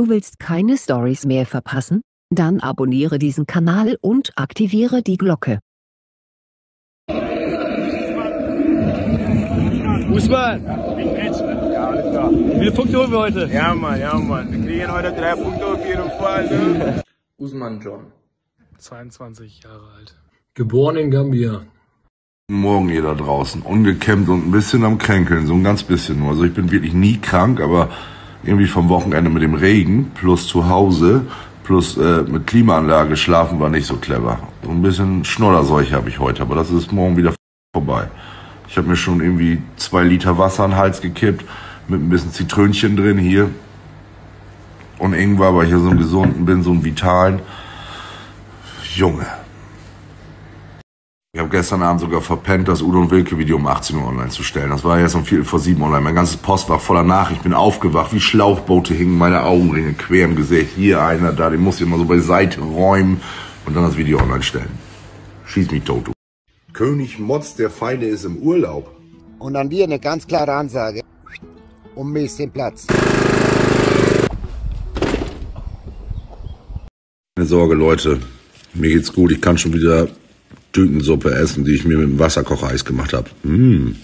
Du willst keine Stories mehr verpassen? Dann abonniere diesen Kanal und aktiviere die Glocke. Usman! Ja, alles klar. Wie viele Punkte holen wir heute? Ja, Mann, ja, Mann. Wir kriegen heute drei Punkte auf jeden Fall. Ne? Usman John. 22 Jahre alt. Geboren in Gambia. Morgen ihr da draußen. Ungekämmt und ein bisschen am Kränkeln, so ein ganz bisschen nur. Also ich bin wirklich nie krank, aber irgendwie vom Wochenende mit dem Regen plus zu Hause plus äh, mit Klimaanlage schlafen war nicht so clever. So ein bisschen Schnodderseuche habe ich heute, aber das ist morgen wieder vorbei. Ich habe mir schon irgendwie zwei Liter Wasser an den Hals gekippt, mit ein bisschen Zitrönchen drin hier. Und Ingwer, ich ja so einen gesunden bin, so einen vitalen. Junge. Ich habe gestern Abend sogar verpennt, das Udo und Wilke Video um 18 Uhr online zu stellen. Das war jetzt um Viertel vor sieben online. Mein ganzes Postfach voller Nachrichten. Ich bin aufgewacht, wie Schlauchboote hingen meine Augenringe quer im Gesicht. Hier einer, da, den muss ich immer so beiseite räumen und dann das Video online stellen. Schieß mich tot, du. König Motz, der Feine ist im Urlaub. Und an dir eine ganz klare Ansage. Um mich den Platz. Keine Sorge, Leute. Mir geht's gut. Ich kann schon wieder Tütensuppe essen, die ich mir mit dem Wasserkochereis gemacht habe. Mm.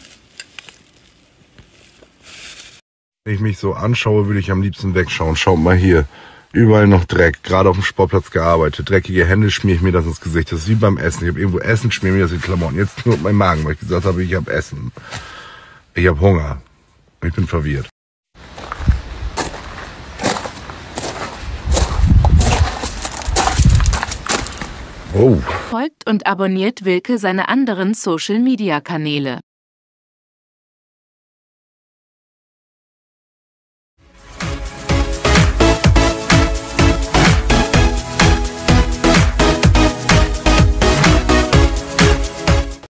Wenn ich mich so anschaue, würde ich am liebsten wegschauen. Schaut mal hier. Überall noch Dreck. Gerade auf dem Sportplatz gearbeitet. Dreckige Hände schmier ich mir das ins Gesicht. Das ist wie beim Essen. Ich habe irgendwo Essen, schmier mir das in Klamotten. Jetzt nur mein Magen, weil ich gesagt habe, ich habe Essen. Ich habe Hunger. Ich bin verwirrt. Oh. Folgt und abonniert Wilke seine anderen Social-Media-Kanäle.